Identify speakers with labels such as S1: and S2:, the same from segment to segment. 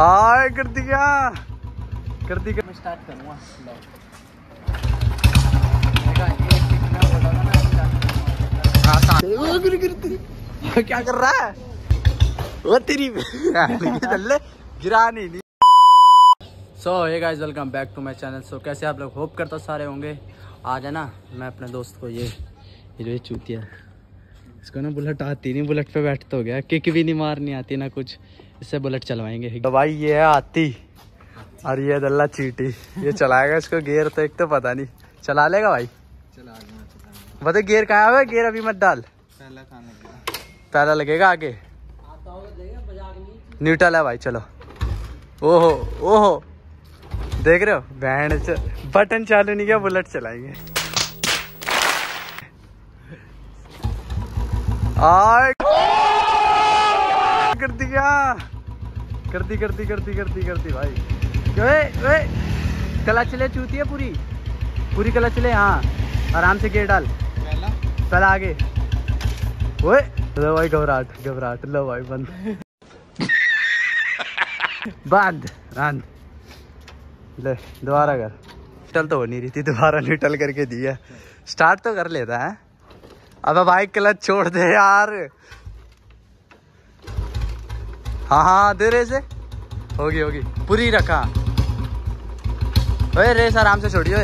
S1: आय कर दिया कर दी
S2: मैं स्टार्ट करूँगा start करूँगा।
S1: क्या कर रहा है? वो तेरी ले। गिरा नहीं so hey guys welcome back to my channel so कैसे आप लोग? होप करता सारे होंगे। आज है ना मैं अपने दोस्त को ये ये जो चूतिया है इसको ना बुलेट आती नहीं बुलेट पे बैठ तो गया। किक भी नहीं मारनी आती ना कुछ। इससे बुलेट चलवाएँगे। तो भाई ये है आती और ये दल्ला चीटी। ये चलाएगा इसको गियर तो एक तो पता नहीं। चला लेगा भाई?
S2: चला।
S1: बता गियर कहाँ है? गियर अभी मत डाल।
S2: पहला
S1: पहला लगेगा आगे? न्यूट्रल है भाई चलो। ओहो ओहो। देख रहे हो? बैंड बटन चालू नहीं किया बुलेट चलाएँगे। आय कर दिया। कर दी कर दी कर दी कर दी कर दी भाई। ओए ओए। क्लच ले चूती है पूरी? पूरी क्लच ले हाँ। आराम से गियर डाल।
S2: पहला?
S1: आगे। ओए। लो भाई घबराहट घबराहट। लो भाई बंद। बंद। बंद ले दोबारा कर। न्यूट्रल तो हो नहीं रही थी दोबारा न्यूट्रल करके दिया स्टार्ट तो कर लेता है? अबे भाई क्लच छोड़ दे यार। हाँ हाँ दे रहे से होगी होगी। पूरी रखा। ओए रेस आराम से छोड़ियो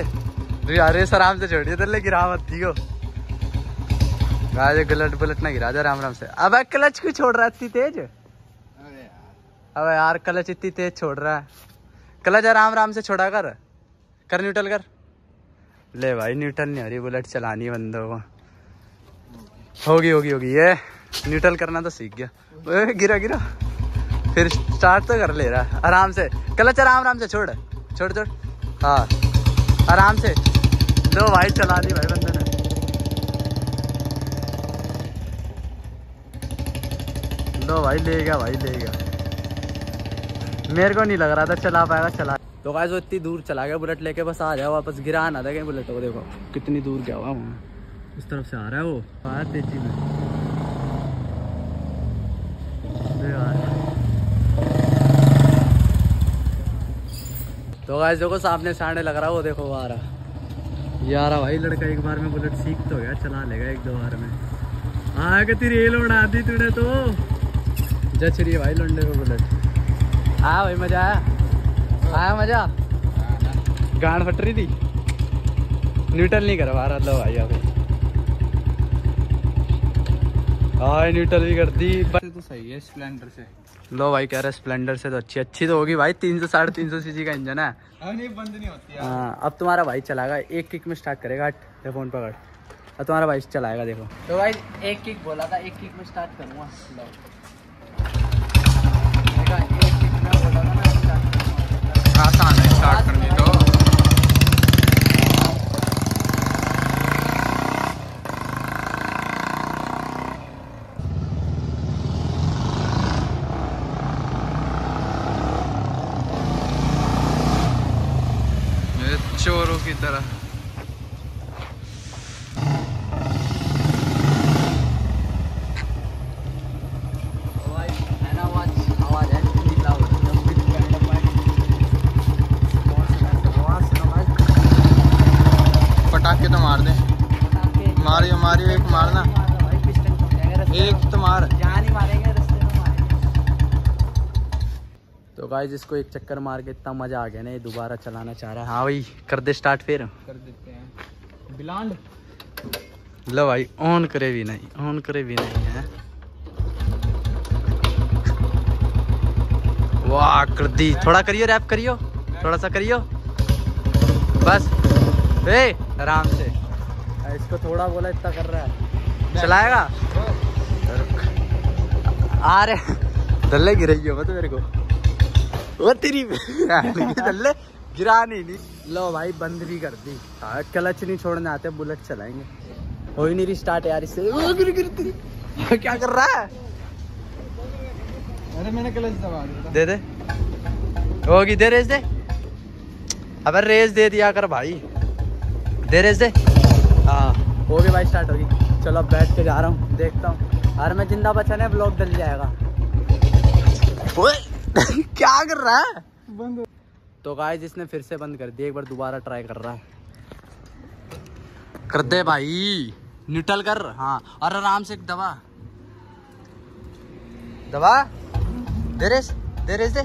S1: रेस आराम से छोड़ियो तेरे गिरा मत दियो गाज बुलेट बुलेट ना गिरा दे आराम आराम से। अब क्लच क्यों छोड़ रहा है? इतनी तेज?
S2: अरे
S1: अब यार क्लच इतनी तेज छोड़ रहा है। क्लच आराम आराम से छोड़ा कर। कर न्यूट्रल कर। ले भाई न्यूट्रल नहीं हो रही बुलेट चलानी है बंदों को। होगी होगी होगी। ये न्यूट्रल करना तो सीख गया। गिरा गिरा। फिर स्टार्ट तो कर ले रहा। आराम से। क्लच आराम आराम से छोड़। छोड़ छोड़। हाँ। आराम से। लो भाई चला दी भाई बंदे ने। लो भाई ले गया भाई ले गया। मेरे को नहीं लग रहा था चला पाएगा चला। तो गाइस वो इतनी दूर चला गया बुलेट लेके बस आ जाओ वापस। गिरा ना था कहीं बुलेट को देखो। कितनी दूर गया हुआ वहाँ। उस तरफ़ से आ रहा है वो? आ तेज़ी में। तो गाइस देखो सामने सामने लग रहा है वो देखो वो आ रहा। ये आ रहा भाई लड़का एक बार में बुलेट सीख तो गया चला लेगा एक दो बार में। आ के तेरी रेल उड़ा दी तूने तो। जच रही है भाई लंडे को बुलेट आया भाई मज़ा आया? आया मज़ा? गांड फट रही थी? न्यूट्रल नहीं करवा रहा लो भाई अभी हाँ न्यूट्रल भी कर दी
S2: से तो सही है स्प्लेंडर से।
S1: लो भाई कह रहे स्प्लेंडर से तो अच्छी अच्छी तो होगी भाई। तीन सौ साढ़े तीन सौ सीसी का इंजन है।
S2: हाँ नहीं बंद नहीं होती यार।
S1: हाँ अब तुम्हारा भाई चलाएगा एक किक में स्टार्ट करेगा हट फ़ोन पकड़। अब तुम्हारा भाई चलाएगा देखो।
S2: तो भाई एक किक बोला था एक किक में स्टार्ट करूँगा।
S3: आसान है स्टार्ट करनी तो ये चोरों की तरह
S2: तो भाई है ना आवाज़ आवाज़ है कितनी loud है, जब भी बैंड पाए। कौन सी बैंड है? आवाज़ सुनो भाई।
S3: पटाखे तो मार दे मारियो मारियो, एक मारना। एक तो मार
S2: जहाँ नहीं मारेंगे
S1: तो गाइस इसको एक चक्कर मार के इतना मज़ा आ गया ना ये दोबारा चलाना चाह रहा है। हाँ भाई कर दे स्टार्ट फिर।
S2: कर देते हैं। बिलांड
S1: लो भाई ऑन करे भी नहीं ऑन करे भी नहीं है। वाह कर दी। थोड़ा करियो रैप करियो। थोड़ा सा करियो। बस। ए आराम से। इसको थोड़ा बोला इतना कर रहा है। चलाएगा? आ रहे दल्ले गिराई हो तो मेरे को? वो तेरी दल्ले गिरा नहीं। नहीं लो भाई बंद भी कर दी। हाँ क्लच नहीं छोड़ने आते बुलेट चलाएँगे। हो ही नहीं रही स्टार्ट यार इससे। गिर गिर गिर। क्या कर रहा है?
S2: अरे मैंने क्लच दबा दिया
S1: दे दे। होगी दे रेस दे। अबे रेस दे दिया कर भाई। दे रेस दे। हाँ हो गई भाई स्टार्ट होगी। चलो अब बैठ के जा रहा हूँ देखता हूँ। अरे मैं ज़िंदा बचा नहीं ब्लॉग डल जाएगा। क्या कर रहा है?
S2: बंद
S1: तो गाइस इसने फिर से बंद कर दिया एक बार दोबारा ट्राई कर रहा है। कर दे भाई। निटल कर। हाँ और आराम से दबा दबा दे रेस दे दे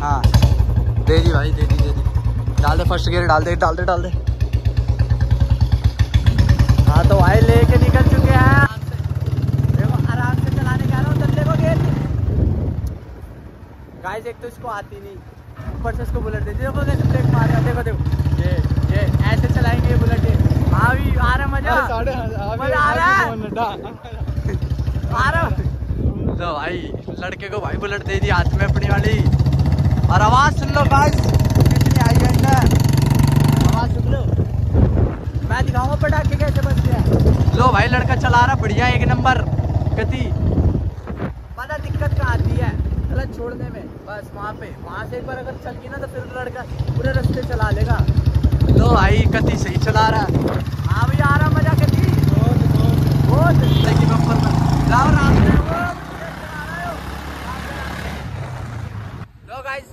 S1: हाँ। दे दी भाई दे दी दे दी। डाल दे फ़र्स्ट गियर डाल दे डाल दे डाल दे। हाँ तो भाई लेके निकल चुके हैं आराम से देखो आराम से चलाने जा रहा हूँ दल्ले को गेर गाइस एक तो इसको आती नहीं। ऊपर से इसको बुलेट दे दी देखो कैसे ब्रेक मारे देखो देखो। ये ये ऐसे चलाएँगे ये बुलेट ये। हाँ भी आ रहा मज़ा। मज़ा आ रहा है। आ रहा लो भाई लड़के को भाई बुलेट दे दी हाथ में अपनी वाली। और आवाज़ सुन लो गाइस कितनी आई है अंदर। आवाज़ सुन लो। मैं दिखाऊँगा पटाखे कैसे बजते हैं। लो भाई लड़का चला रहा बढ़िया एक नंबर। गति पता दिक्कत कहाँ आती है गलत छोड़ने में। बस वहाँ पे वहाँ से एक बार अगर चल गई ना तो फिर लड़का पूरे रास्ते चला लेगा। लो भाई गति सही चला रहा। है भैया आ रहा मज़ा गति बहुत। लेकिन बम्पर पर। जाओ रास्ते लो गाइस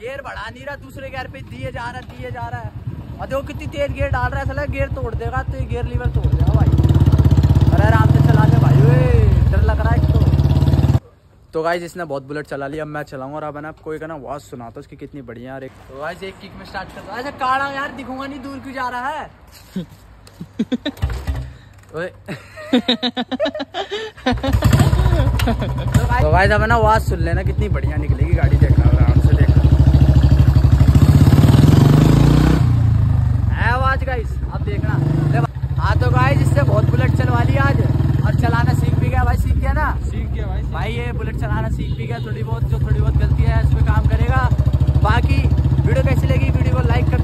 S1: गियर बढ़ा नहीं रहा दूसरे गियर पे दिए जा रहा है दिए जा रहा है। और देखो कितनी तेज गियर डाल रहा है साला गियर तोड़ देगा तो ये गियर लीवर तोड़ देगा भाई अरे आराम से चला ले भाई ओए डर लग रहा है एक तो तो गाइस इसने बहुत बुलेट चला लिया अब मैं चलाऊँगा और अब ना, कोई का ना आवाज़ सुनाता उसकी कितनी बढ़िया यार एक तो गाइस एक किक में स्टार्ट करता अच्छा काड़ा यार, दिखूँगा नहीं, दूर क्यों जा रहा है? तो गाइस अब ना, आवाज़ सुन लेना, कितनी बढ़िया निकलेगी गाड़ी देखना, आराम से देखना। आवाज़ गाइस अब देखना। हाँ तो गाइस इससे बहुत बुलेट चलवा ली आज। गया भाई सीख गया ना?
S2: सीख गया भाई
S1: भाई ये बुलेट चलाना सीख भी गया थोड़ी बहुत जो थोड़ी बहुत गलती है उसमें काम करेगा। बाकी वीडियो कैसी लगी वीडियो को लाइक कर